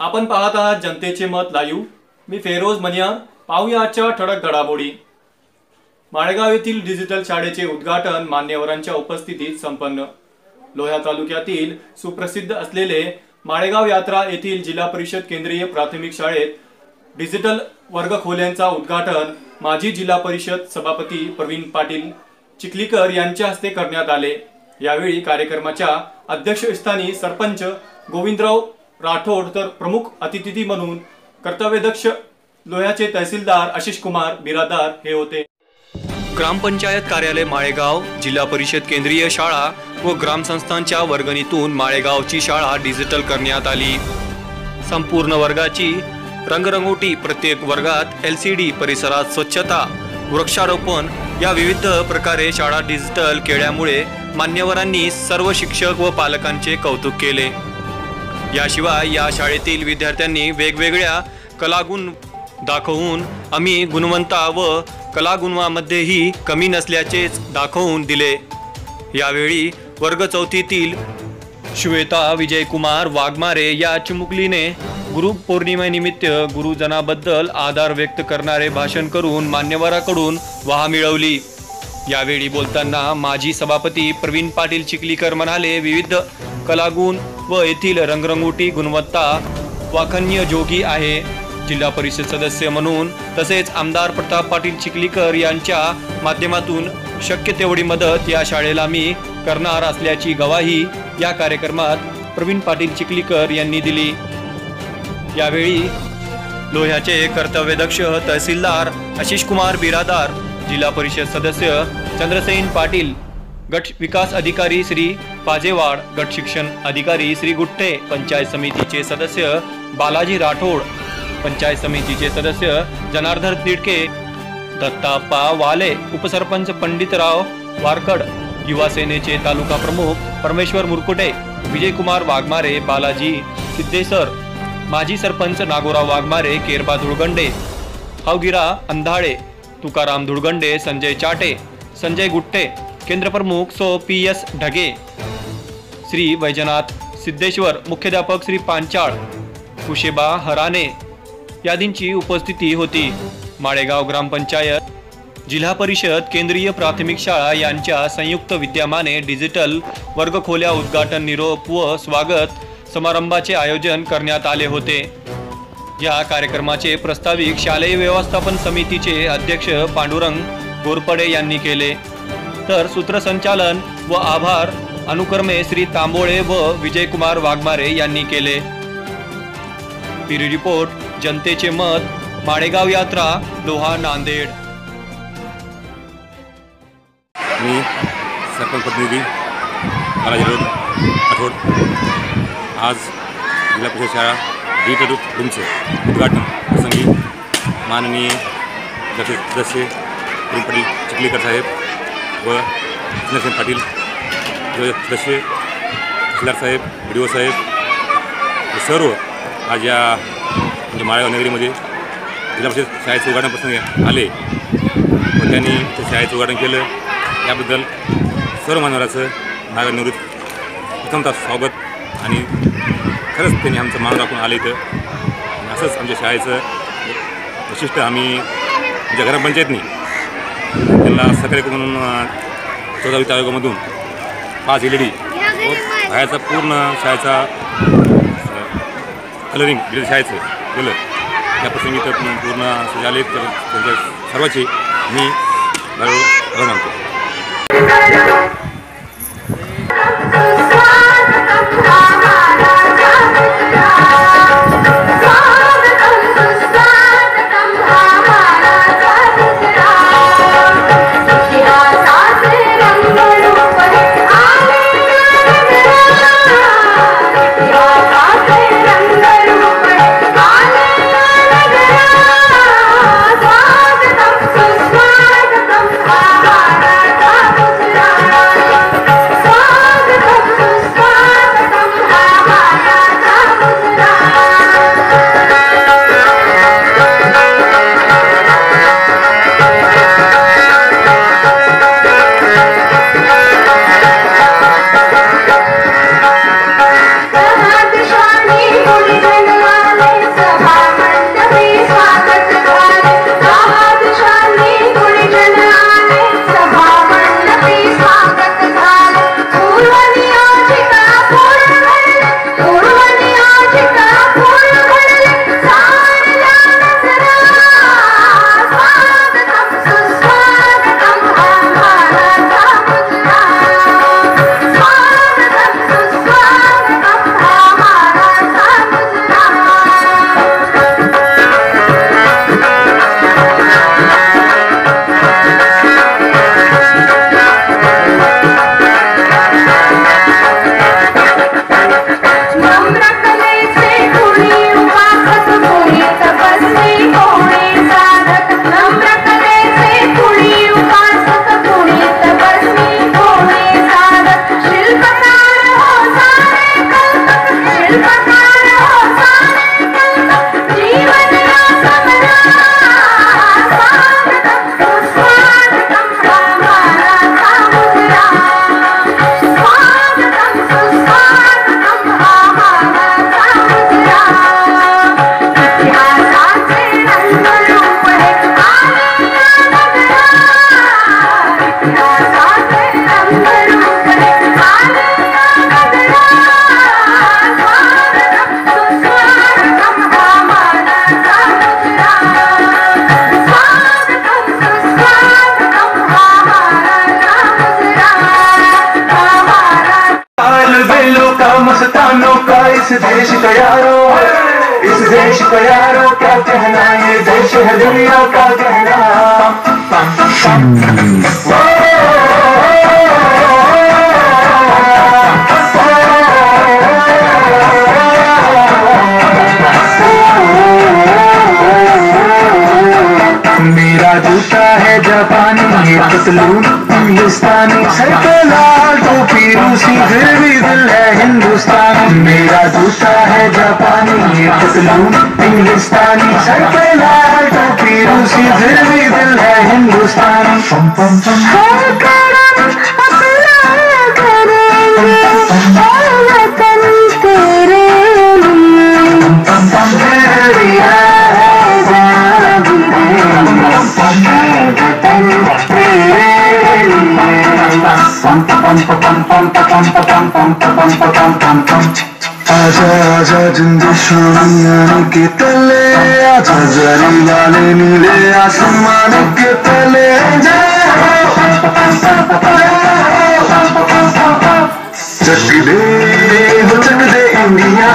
आपण पाहत आहात जनतेचे मत लाईव्ह. मी फेरोज मनिया पाहूया आजच्या ठळक घडामोडी. माळेगाव येथील डिजिटल शाळेचे उद्घाटन मान्यवरांच्या उपस्थितीत संपन्न. लोह्या तालुक्यातील सुप्रसिद्ध असलेले माळेगाव यात्रा येथील जिल्हा परिषद केंद्रीय प्राथमिक शाळेत डिजिटल वर्गखोल्यांचा उद्घाटन माजी जिल्हा परिषद सभापती प्रवीण पाटील चिखलीकर यांच्या हस्ते करण्यात आले. यावेळी कार्यक्रमाच्या अध्यक्षस्थानी सरपंच गोविंदराव राठोड तर प्रमुख अतिथी म्हणून कर्तव्यदक्ष लोह्याचे तहसीलदार आशिष कुमार बिरादार हे होते. ग्रामपंचायत कार्यालय माळेगाव जिल्हा परिषद केंद्रीय शाळा व ग्रामसंस्थांच्या वर्गणीतून माळेगावची शाळा डिजिटल करण्यात आली. संपूर्ण वर्गाची रंगरंगोटी प्रत्येक वर्गात एल सी डी परिसरात स्वच्छता वृक्षारोपण या विविध प्रकारे शाळा डिजिटल केल्यामुळे मान्यवरांनी सर्व शिक्षक व पालकांचे कौतुक केले. याशिवाय या शाळेतील विद्यार्थ्यांनी वेगवेगळ्या कलागुण दाखवून आम्ही गुणवंता व कलागुणवामध्येही कमी नसल्याचेच दाखवून दिले. यावेळी वर्ग चौथीतील श्वेता विजयकुमार वाघमारे या चिमुकलीने गुरु पौर्णिमेनिमित्त गुरुजनाबद्दल आधार व्यक्त करणारे भाषण करून मान्यवराकडून वाह मिळवली. यावेळी बोलताना माजी सभापती प्रवीण पाटील चिखलीकर म्हणाले विविध कलागुण व येथील रंगरंगोटी गुणवत्ता वाखन्य जोगी आहे. जिल्हा परिषद सदस्य म्हणून तसेच आमदार प्रताप पाटील चिखलीकर यांच्या माध्यमातून शक्य तेवढी मदत या शाळेला मी करणार असल्याची गवाही या कार्यक्रमात प्रवीण पाटील चिखलीकर यांनी दिली. यावेळी लोह्याचे कर्तव्यदक्ष तहसीलदार आशिष कुमार बिरादार जिल्हा परिषद सदस्य चंद्रसेन पाटील गट विकास अधिकारी श्री पाजेवाड गट शिक्षण अधिकारी श्री गुट्टे, पंचायत समितीचे सदस्य बालाजी राठोड, पंचायत समितीचे सदस्य जनार्दन तिडके दत्ताप्पा वाले, उपसरपंच पंडितराव वारकड, युवा सेनेचे तालुका प्रमुख परमेश्वर मुरकुटे, विजयकुमार वाघमारे, बालाजी सिद्धेसर, माजी सरपंच नागोराव वाघमारे केरबा धुळगंडे हावगिरा अंधाळे तुकाराम धुळगंडे, संजय चाटे, संजय गुट्टे केंद्रप्रमुख सो पी एस ढगे श्री वैजनाथ सिद्धेश्वर मुख्याध्यापक श्री पांचाळ कुशेबा हराने यादींची उपस्थिती होती. माळेगाव ग्रामपंचायत जिल्हा परिषद केंद्रीय प्राथमिक शाळा यांच्या संयुक्त विद्यमाने डिजिटल वर्गखोल्या उद्घाटन निरोप व स्वागत समारंभाचे आयोजन करण्यात आले होते. या कार्यक्रमाचे प्रस्ताविक शालेय व्यवस्थापन समितीचे अध्यक्ष पांडुरंग गोरपडे यांनी केले. तर सूत्रसंचालन व आभार अनुक्रमे श्री तांबोळे व विजयकुमार वाघमारे यांनी केले ब्युरो रिपोर्ट जनतेचे मत माळेगाव यात्रा लोहा नांदेड मी सरपंच प्रतिनिधी राजरोध आठवड आज जिल्हा परिषद शाळा डिजिटल उद्घाटन प्रसंगी माननीय सदस्य प्रेम पाटील चिखलीकर साहेब व चंद्रसेन पाटील जसे सदस्य साहेब बी डी ओ साहेब हे सर्व आज या म्हणजे माळेगाव नगरीमध्ये जिल्हा परिषद शाळेचं उद्घाटनपासून आले. व त्यांनी ते शाळेचं उद्घाटन केलं. याबद्दल सर्व मानवराचं नागरिक प्रथमतः स्वागत आणि खरंच त्यांनी आमचं मान राखून आले इथं. असंच आमच्या शाळेचं विशिष्ट आम्ही आमच्या ग्रामपंचायतनी त्यांना सहकार्य म्हणून अं, आयोगामधून पाच एल ई डी. शाळेचा बाहेरचा पूर्ण शाळेचा कलरिंग शाळेचं केलं. त्या प्रसंगी तर पूर्ण सजाले तर त्यांच्या सर्वाचे मी मानतो. देश का कहना ये देश है दुनिया का कहना। मेरा जूता है जापानी ये पतलून हिंदुस्तानी सर पे लाल टोपी रूसी फिर भी दिल है हिंदुस्तानी। मेरा जूता है जापानी ये पतलून हिंदुस्तानी। सर पे लाल टोपी रूसी फिर भी दिल है हिंदुस्तानी। पम पम पम आजा आजा ज़िंदगी शामी के तले आजा जरी वाले नीले आसमान के तले चक दे चक दे इंडिया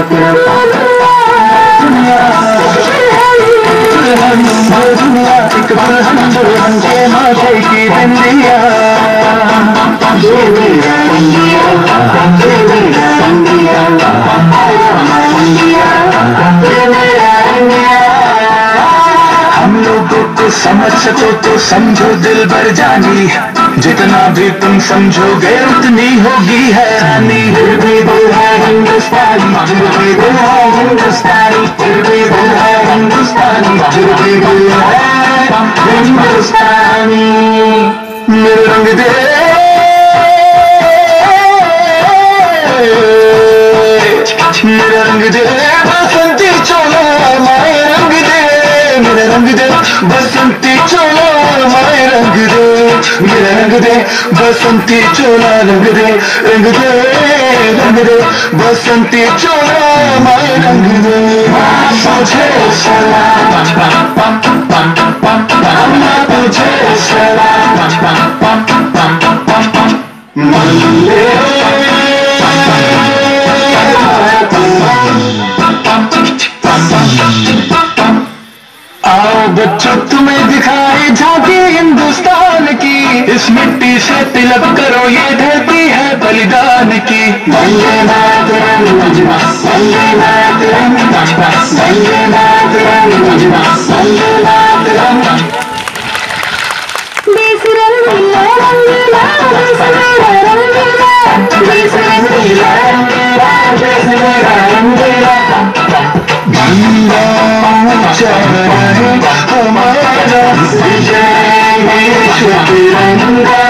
हम लोगों को समझ सको तो समझो दिल भर जानी। जितना भी तुम समझोगे उतनी होगी हैरानी फिर भी दिल है हिंदुस्तानी। फिर भी दिल है हिंदुस्तानी। फिर भी दिल है। हिंदुस्तानी। फिर भी दिल है। हिंदुस्तानी। मेरे रंग दे। मेरा रंग दे। बसंती चोला दे 미안한 그대 바선띠처럼 마이란 그대 미안한 그대 바선띠처럼 그대 란 그대 란 그대 바선띠처럼 마이란 그대. 마셔 제사랑 빰빰빰빰빰 बच्चों तुम्हें दिखाई झांकी हिंदुस्तान की। इस मिट्टी से तिलक करो ये धरती है बलिदान की। वंदे मातरम वंदे मातरम वंदे मातरम वंदे मातरम। रंगीला रंगीला रंगीला रंगीला 잡아가는 어머나 이제 이 새끼라는 걸